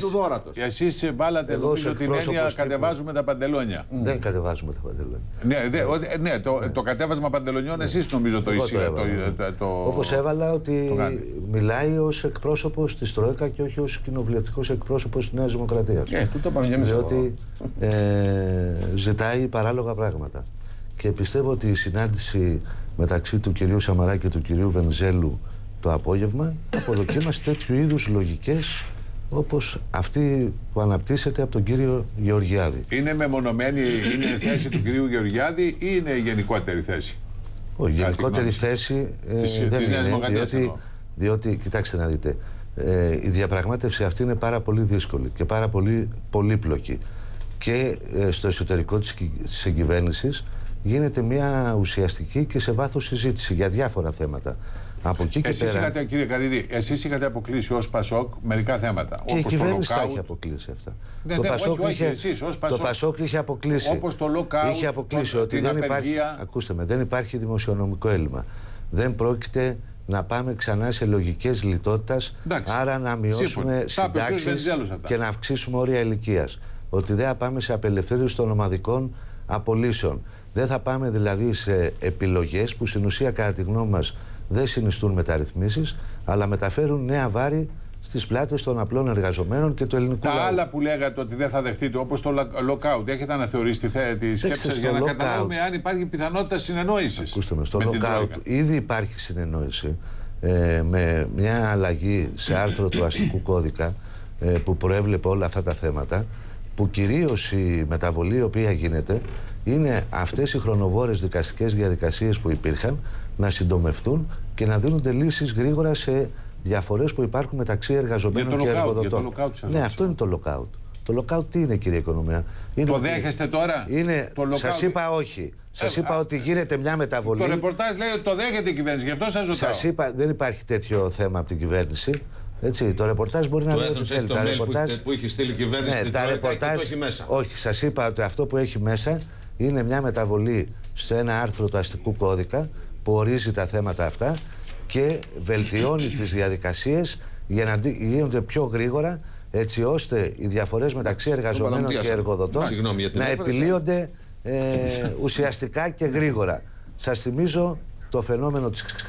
του δόρατος. Εσείς βάλατε Εγώ νομίζω ως την έννοια εκπρόσωπος τύπου. κατεβάζουμε τα παντελόνια. Δεν κατεβάζουμε τα παντελόνια. Ναι, δε, ο- ε, ναι, το, το κατέβασμα παντελονιών εσείς νομίζω το Εγώ εισήγα. Το, έβαλα. το, το, Όπως έβαλα ότι κάνει. μιλάει ως εκπρόσωπος της Τρόικα και όχι ως κοινοβουλευτικός εκπρόσωπος της Νέας Δημοκρατίας. Ε, του το είπαμε κι εμείς Διότι ε, ζητάει παράλογα πράγματα. Και πιστεύω ότι η συνάντηση μεταξύ του κυρίου Σαμαρά και του κυρίου Βενζέλου το απόγευμα αποδοκίμασε τέτοιου είδους λογικές όπως αυτή που αναπτύσσεται από τον κύριο Γεωργιάδη. Είναι μεμονωμένη, είναι η θέση του κυρίου Γεωργιάδη ή είναι η γενικότερη θέση; Η γενικότερη γνώμη. θέση ε, Της- δεν της Νέας είναι, Δημοκρατίας διότι, εννοώ. διότι, κοιτάξτε να δείτε, ε, η διαπραγμάτευση αυτή είναι πάρα πολύ δύσκολη και πάρα πολύ πολύπλοκη. Και ε, στο εσωτερικό της, κυ- της εγκυβέρνησης γίνεται μια ουσιαστική και σε βάθος συζήτηση για διάφορα θέματα. Από εκεί και Εσείς πέρα... είχατε, κύριε Καρίδη, εσείς είχατε αποκλείσει ως Πασόκ μερικά θέματα. Και η όπως το κυβέρνηση τα lockout, έχει αποκλείσει αυτά. Ναι, το ναι, Πασόκ όχι, όχι, είχε, εσείς ως το Πασόκ. Πασόκ είχε αποκλείσει. Όπως το lockout, είχε αποκλείσει το- ότι την δεν υπάρχει. απεργία. Ακούστε με, δεν υπάρχει δημοσιονομικό έλλειμμα. Δεν πρόκειται να πάμε ξανά σε λογικές λιτότητας. Εντάξει. Άρα να μειώσουμε Σύμφωνα. Τα είπε ο κ. συντάξει Βενιζέλος αυτά. και να αυξήσουμε όρια ηλικίας. Ότι δεν θα πάμε σε απελευθέρωση των ομαδικών απολύσεων. Δεν θα πάμε δηλαδή σε επιλογές που στην ουσία, κατά τη γνώμη μας, δεν συνιστούν μεταρρυθμίσεις, αλλά μεταφέρουν νέα βάρη στις πλάτες των απλών εργαζομένων και του ελληνικού Τα λαού. άλλα που λέγατε ότι δεν θα δεχτείτε, όπως το lo- lockout, έχετε αναθεωρήσει τη, θέ- τη σκέψη σας στο για να lockout. καταλάβουμε αν υπάρχει πιθανότητα συνεννόησης. Ακούστε με, στο με την lockout Τρόικα. ήδη υπάρχει συνεννόηση ε, με μια αλλαγή σε άρθρο του αστικού κώδικα ε, που προέβλεπε όλα αυτά τα θέματα που κυρίως η μεταβολή η οποία γίνεται είναι αυτές οι χρονοβόρες δικαστικές διαδικασίες που υπήρχαν να συντομευθούν και να δίνονται λύσεις γρήγορα σε διαφορές που υπάρχουν μεταξύ εργαζομένων Για το και lockout, για εργοδοτών. το lockout σας ναι, ρώτησα. αυτό είναι το lockout. Το lockout τι είναι κύριε Οικονομία; Είναι Το ότι- δέχεστε τώρα, Είναι, το lockout? σας είπα όχι. Σας Ε, είπα α, ότι γίνεται μια μεταβολή. Το ρεπορτάζ λέει ότι το δέχεται η κυβέρνηση, γι' αυτό σας ρωτάω. Σας είπα, δεν υπάρχει τέτοιο θέμα από την κυβέρνηση. Έτσι, το ρεπορτάζ μπορεί να Το λέει ό,τι έθνος θέλει. έχει το Τα mail που, ρεπορτάζ- έχετε- που είχε στείλει η κυβέρνηση ναι, στην τα Τρόικα και ρεπορτάζ. το έχει μέσα. Όχι, σας είπα ότι αυτό που έχει μέσα είναι μια μεταβολή σε ένα άρθρο του αστικού κώδικα που ορίζει τα θέματα αυτά και βελτιώνει τις διαδικασίες για να δι- γίνονται πιο γρήγορα έτσι ώστε οι διαφορές μεταξύ εργαζομένων και παραμοντιάσαμε. εργοδοτών Συγγνώμη για την να έκφραση. επιλύονται ε, ουσιαστικά και γρήγορα. Σας θυμίζω το φαινόμενο της